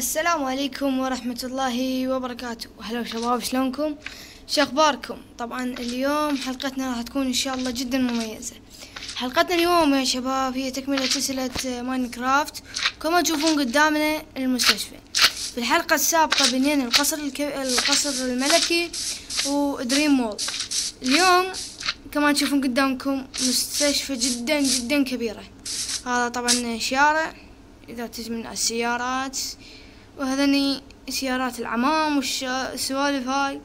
السلام عليكم ورحمة الله وبركاته. هلا شباب شلونكم؟ شو أخباركم؟ طبعا اليوم حلقتنا راح تكون إن شاء الله جدا مميزة. حلقتنا اليوم يا شباب هي تكملة سلسلة ماينكرافت كما تشوفون قدامنا المستشفى. في الحلقة السابقة بنينا القصر الك... القصر الملكي ودريم مول. اليوم كما تشوفون قدامكم مستشفى جدا جدا كبيرة. هذا طبعا شارع إذا تجي من السيارات. وهذني سيارات العمام والسوالف هاي.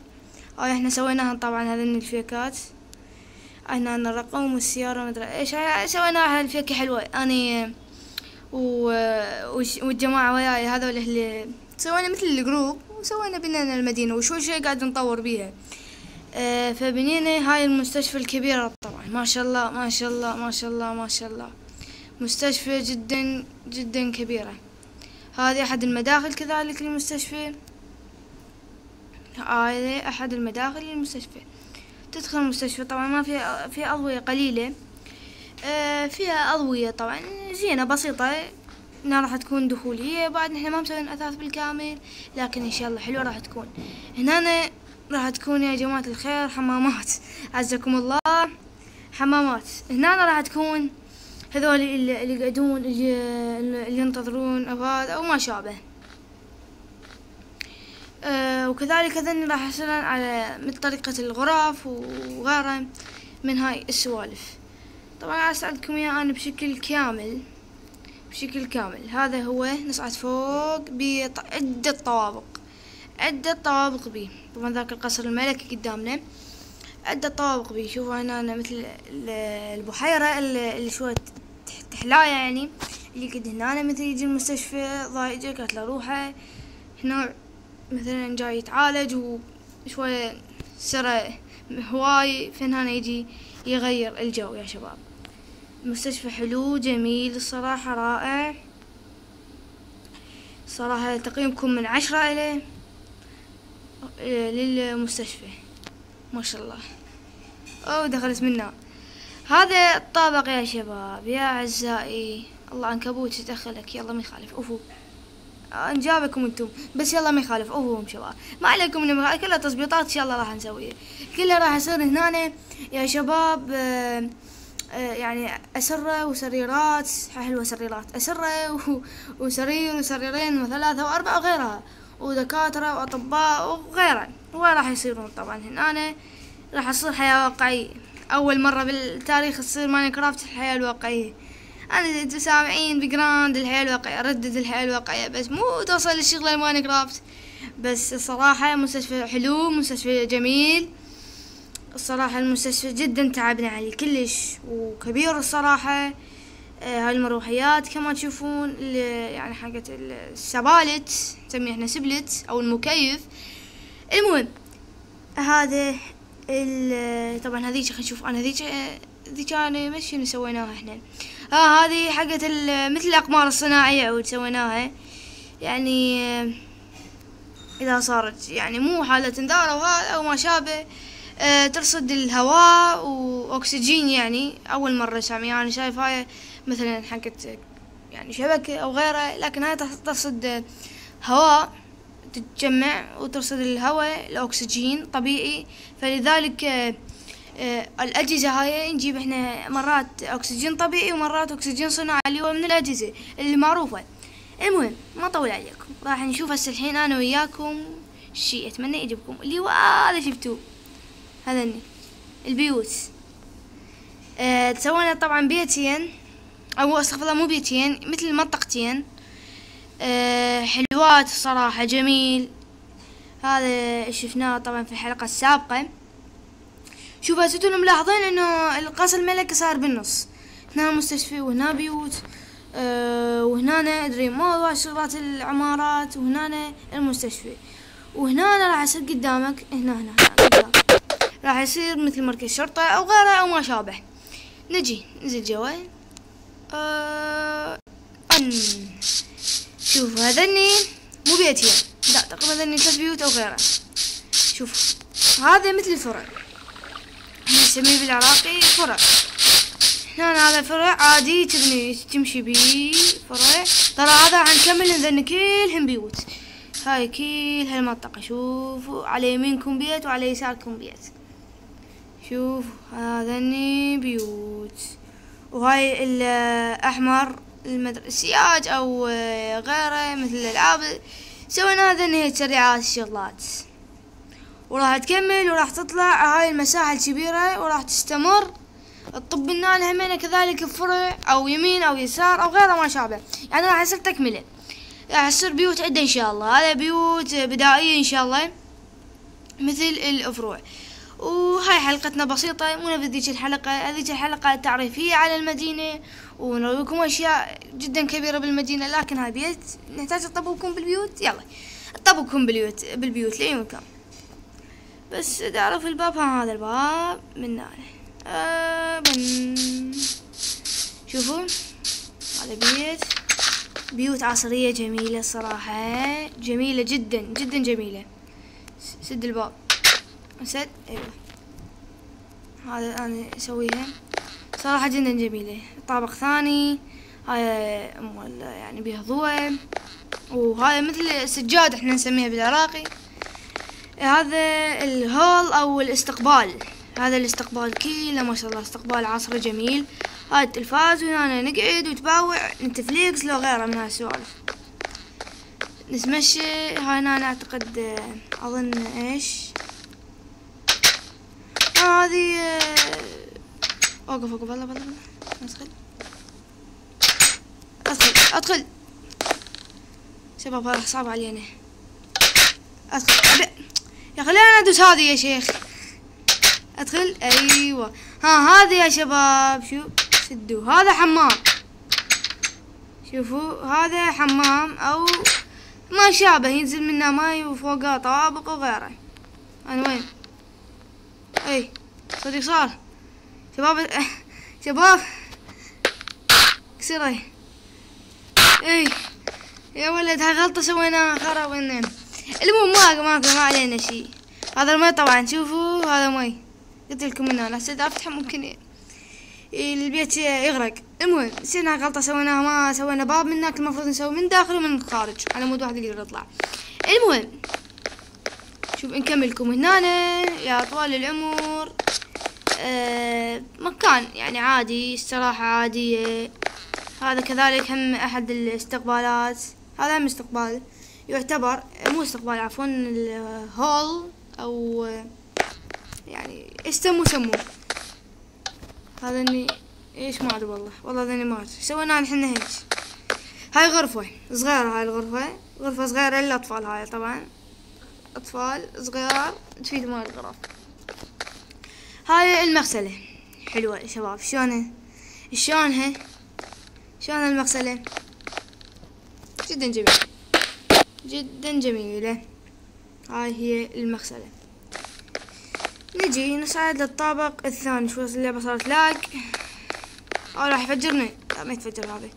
هاي إحنا سويناها طبعا هذني الفيكات. هنا الرقم والسيارة مدري إيش. سويناها الفيكة حلوة. أني و... والجماعة وياي هذول اللي سوينا مثل ال group وسوينا بنينا المدينة وشوي شوي قاعد نطور بيها. آه فبنينا هاي المستشفى الكبيرة طبعا. ما شاء الله ما شاء الله ما شاء الله ما شاء الله. مستشفى جدا جدا كبيرة. هذه أحد المداخل كذلك للمستشفى؟ هذه أحد المداخل للمستشفى. تدخل المستشفى طبعا ما فيها فيها أضوية قليلة. آه فيها أضوية طبعا زينة بسيطة هنا راح تكون دخولية بعد نحن ما مسوين أثاث بالكامل لكن إن شاء الله حلوة راح تكون. هنا راح تكون يا جماعة الخير حمامات. عزكم الله حمامات. هنا راح تكون هذول اللي, يقعدون اللي, ينتظرون أفراد أو ما شابه. أه وكذلك هذني راح يصيرون على مثل طريقة الغرف وغيرها من هاي السوالف. طبعا أسألكم إياه أنا بشكل كامل بشكل كامل. هذا هو نصعد فوق بعدة طوابق. عدة طوابق بيه طبعا ذاك القصر الملكي قدامنا. عدة طوابق بيه شوفوا هنا أنا مثل البحيرة اللي شوية تحلاية يعني اللي قد هنا مثل يجي المستشفى ضايجة قالت له روحه هنا مثلا جاي يتعالج وشوية سرى هواي فهنا يجي يغير الجو يا شباب. المستشفى حلو جميل الصراحة رائع. صراحة تقييمكم من عشرة إليه للمستشفى. ما شاء الله. أو دخلت منا هذا الطابق يا شباب يا أعزائي. الله عنكبوت يدخلك. يلا ما يخالف. أوفو. نجابكم أنتم. بس يلا ما يخالف. اوهم شباب. ما عليكم من كلها تظبيطات إن شاء الله راح نسويها. كلها راح يصير هنا يا شباب آآ آآ يعني أسرة وسريرات. حلوة سريرات. أسرة وسرير وسريرين وثلاثة وأربعة وغيرها. ودكاترة وأطباء وغيرها. وراح يصيرون؟ طبعا هنا راح تصير حياة واقعية. أول مرة بالتاريخ تصير Minecraft الحياة الواقعية. أنا سامعين ب Grand الحياة الواقعية Red Dead الحياة الواقعية بس مو توصل للشغلة ال Minecraft. بس الصراحة مستشفى حلو مستشفى جميل. الصراحة المستشفى جدا تعبنا عليه كلش وكبير الصراحة. آه هاي المروحيات كما تشوفون يعني حقت السبالت نسميه إحنا سبلت أو المكيف. المهم هذا طبعا هذيك خلينا نشوف. أنا هذيك ذيك أنا مش شنو سويناها إحنا. ها هذه حقت مثل الأقمار الصناعية عود سويناها. يعني إذا صارت يعني مو حالة انذار أو أو ما شابه آه ترصد الهواء وأكسجين يعني. أول مرة سامي. أنا شايف هاي مثلا حقت يعني شبكة أو غيره لكن هاي ترصد هواء. تتجمع وترصد الهواء الأكسجين طبيعي. فلذلك آه آه الأجهزة هاي نجيب إحنا مرات أكسجين طبيعي ومرات أكسجين صناعي اللي هو من الأجهزة اللي معروفة المهم ما أطول عليكم. راح نشوف هسه الحين أنا وياكم شيء أتمنى يعجبكم. اللي هو هذا شفتوه. هذا البيوت. آه تسوينا طبعا بيتين. أو أستغفر الله مو بيتين مثل منطقتين. حلوات صراحة جميل. هذا شفناه طبعا في الحلقة السابقة. شوفوا ستون ملاحظين إنه القصر الملكي صار بالنص. هنا مستشفى وهنا بيوت أه وهنا دريم مول شغلات العمارات وهنا المستشفى. وهنا راح يصير قدامك هنا هنا, هنا راح يصير مثل مركز شرطة أو غيره أو ما شابه. نجي نزل جوا أه شوفوا هذني مو بيتين لا تقريبا هذني ثلاث بيوت أو غيره. شوفوا هذا مثل الفرع. نسميه بالعراقي فرع. هنا هذا فرع عادي تبني تمشي بيه فرع. ترى هذا راح نكمل لأن كلهم بيوت. هاي كل هالمنطقة. شوفوا على يمينكم بيت وعلى يساركم بيت. شوف هذني بيوت. وهاي الأحمر المدرسيات أو غيره مثل الألعاب سوينا هذني هي تسريعات الشغلات. وراح تكمل وراح تطلع هاي المساحة الكبيرة وراح تستمر. الطب النال همينة كذلك بفرع أو يمين أو يسار أو غيره ما شابه. يعني راح يصير تكملة. راح يصير بيوت عدة إن شاء الله. هذا بيوت بدائية إن شاء الله. مثل الفروع وهاي حلقتنا بسيطة مو نفس ذيك الحلقة هذيك الحلقة تعريفية على المدينة. ونرويكم أشياء جدا كبيرة بالمدينة لكن هاي بيت نحتاج نطبقكم بالبيوت. يلا نطبقكم بالبيوت بالبيوت لأيمكم بس تعرف الباب؟ ها هذا الباب من هنا. آه شوفوا هذا بيت. بيوت عصرية جميلة الصراحة جميلة جدا جدا جميلة. سد الباب. سد أيوه هذا أنا أسويها. صراحة جدا جميلة. طابق ثاني هاي يعني بيها ضوء وهاي مثل سجاد إحنا نسميها بالعراقي. هذا الهول أو الاستقبال. هذا الاستقبال كله ما شاء الله استقبال عصري جميل. هاي التلفاز وهنا نقعد وتباوع نتفليكس لو غيره من هالسوالف. نتمشى. هاي هنا أعتقد أظن إيش؟ هذه أوقف أوقف. والله والله أدخل. أدخل. أدخل. شباب هذا صعب علينا. أدخل. يا خلينا أدوس هذه يا شيخ؟ أدخل. أيوه. ها هذه يا شباب. شو؟ سدوا هذا حمام. شوفوا هذا حمام أو ما شابه ينزل منه ماي وفوقه طوابق وغيره. أنا وين؟ اي صدق صار. شباب شباب. كسره اي يا ولد هاي غلطة سويناها خرب المهم ما ما ما علينا شي هذا المي طبعا شوفوا هذا مي. قلت لكم إنه أنا هسه افتحه ممكن البيت يغرق. المهم سوينا غلطة سويناها؟ ما سوينا باب من هناك المفروض نسوي من داخل ومن الخارج على مود واحد يقدر يطلع. المهم شوف نكملكم. هنا يا طوال العمر آه مكان يعني عادي استراحة عادية. هذا كذلك هم أحد الاستقبالات. هذا هم استقبال يعتبر مو استقبال عفوا الهول أو يعني إيش سموه هذا إني إيش ما أدري والله. والله ذاني ما أدري. سوينا نحن هيك. هاي غرفة صغيرة هاي الغرفة. غرفة صغيرة للأطفال هاي طبعا. أطفال صغار تفيد مال الغرف هاي المغسلة. حلوة يا شباب. شلونها؟ شلونها شلون المغسلة؟ جدا جميلة. جدا جميلة. هاي هي المغسلة. نجي نصعد للطابق الثاني. شوي اللعبة صارت لاج آه راح يفجرني؟ لا ما يتفجر هذا.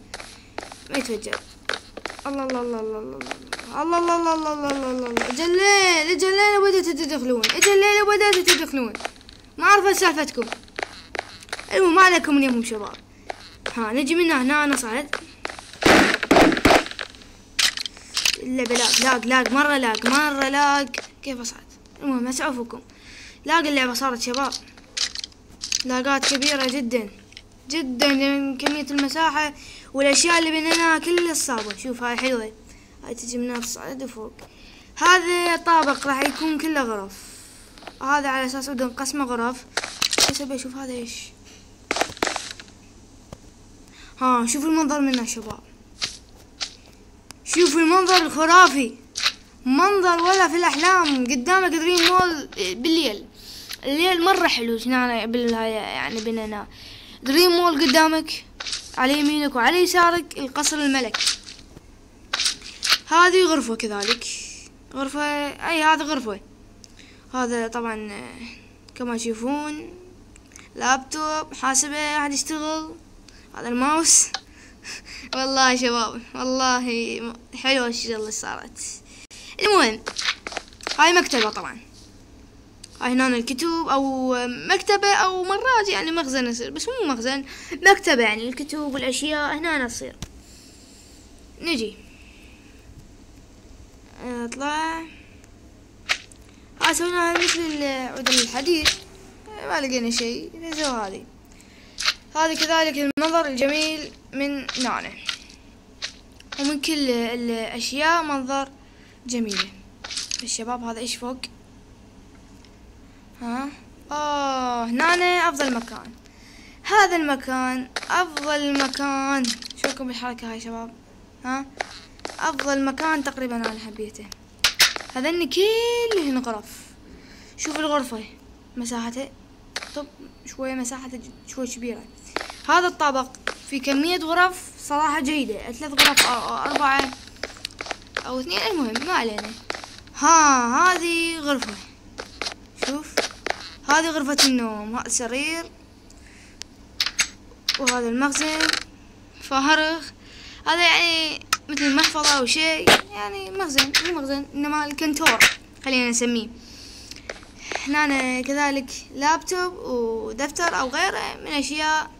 ما يتفجر. الله الله الله الله الله. الله الله الله الله الله الله الله. جليل اجليل بدأتوا تدخلون اجليل بدأتوا تدخلون ما أعرف سالفتكم. المهم ما عليكم اليوم شباب. ها نجي من هنا نصعد اللعبة لاق لاق لاق مرة لاق مرة لاق كيف اصعد المهم اسعفكم لاقي اللعبة صارت شباب. لاقات كبيرة جدا. جدا كمية المساحة. والأشياء اللي بنيناها كلها صعبة شوف هاي حلوة. هاي تجي من الصعد فوق هذا طابق راح يكون كله غرف. هذا على أساس بدهم قسمة غرف. بس أبي أشوف هذا إيش. ها شوفوا المنظر منه شباب. شوفوا المنظر الخرافي. منظر ولا في الأحلام. قدامك دريم مول بالليل. الليل مرة حلو هنا يعني بيننا. دريم مول قدامك على يمينك وعلى يسارك القصر الملك هذه غرفة كذلك. غرفة أي هذا غرفة. هذا طبعا كما تشوفون لابتوب حاسبة أحد يشتغل. هذا الماوس. والله شباب والله حلوة الشغلة اللي صارت. المهم هاي مكتبة طبعا. هاي هنا الكتب أو مكتبة أو مرات يعني مخزن يصير. بس مو مخزن مكتبة يعني الكتب والأشياء هنا تصير. نجي. اطلع ها سوينا مثل عود الحديد ما لقينا شيء. نسوي هذه. هذه كذلك المنظر الجميل من نانا ومن كل الأشياء منظر جميلة الشباب هذا إيش فوق؟ ها؟ آه هنا أفضل مكان. هذا المكان أفضل مكان. شوفكم بالحركة هاي شباب؟ ها؟ أفضل مكان تقريبا أنا حبيته هذني كلهن غرف. شوف الغرفة. مساحته. طب شوية مساحته شوي كبيرة. هذا الطابق في كمية غرف صراحة جيدة. ثلاث غرف أو أربعة أو اثنين. المهم ما علينا. ها هذه غرفة. شوف. هذه غرفة النوم. هذا سرير. وهذا المخزن. فارغ هذا يعني مثل محفظة أو شيء يعني مخزن مو مخزن إنما الكنتور خلينا نسميه. هنا كذلك لابتوب ودفتر أو غيره من أشياء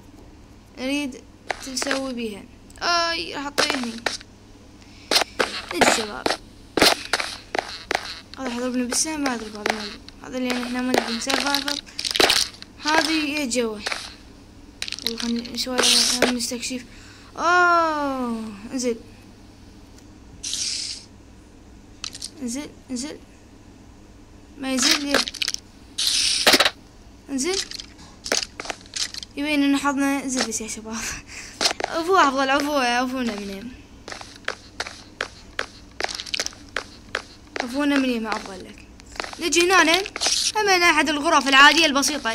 نريد تسوي بيها. أي راح أطيه هني. نجي شباب؟ هذا حضربني بالسهم ما أدري هذا اللي إحنا ما نبي نسافر هذه جوه يلا خلينا شوي نستكشف. أوه انزل انزل انزل ما ينزل ليه؟ انزل يبين ان حظنا زبس يا شباب. عفو افضل عفو عفونا منهم عفونا مني ما افضل لك. نجي هنا هم أحد الغرف العادية البسيطة.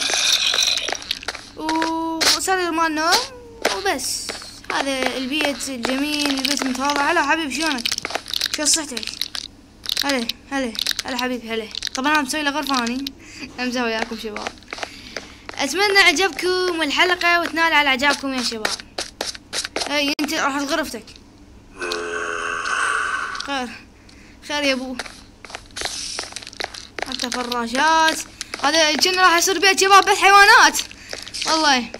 وسرير نوم وبس. هذا البيت الجميل البيت المتواضع. هلا حبيبي شلونك؟ شو صحتك؟ هلا هلا هلا حبيبي هلا. طبعا أنا مسوي له غرفة اني مسوي وياكم شباب. أتمنى عجبكم الحلقة وتنال على أعجابكم يا شباب. اي أنت راح غرفتك خير. خير يا أبو. حتى فراشات. هذا كنا راح يصير بيت شباب بيت حيوانات. والله.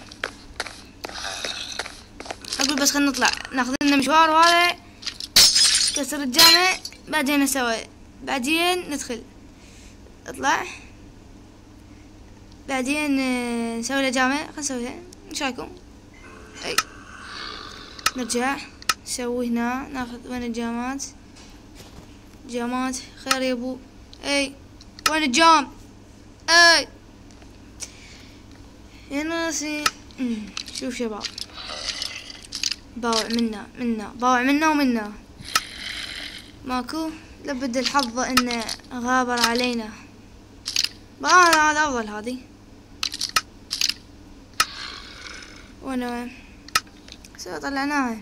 أقول بس خلينا نطلع. ناخذ لنا مشوار وهذا. كسر الجامع. بعدين نسوي بعدين ندخل. اطلع. بعدين آه، نسوي له جامع. خلينا نسويها إيش رايكم؟ أي. نرجع. نسوي هنا. ناخذ وين الجامات جامات خير يا ابو. أي. وين الجام؟ أي. يا ناسي شوف شباب. باوع منا منا. باوع منا ومنا. ماكو. لابد الحظ انه غابر علينا. هذا هذا افضل هذه. وأنا سوى طلعناها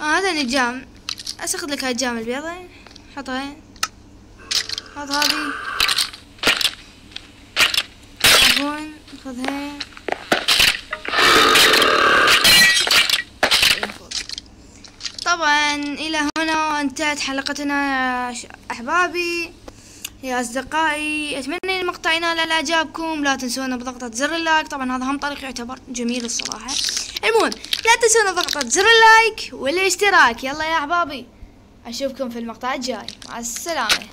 آه هذا الجام اسخذ لك هاي الجام البيضة. حطها حط هذه. عفوا خذها طبعا إلى هنا انتهت حلقتنا يا أحبابي يا أصدقائي. أتمنى المقطع ينال اعجابكم لا تنسونا بضغطة زر ال like. طبعا هذا هم طريق يعتبر جميل الصراحة. المهم لا تنسونا بضغطة زر اللايك والاشتراك. يلا يا أحبابي أشوفكم في المقطع الجاي. مع السلامة.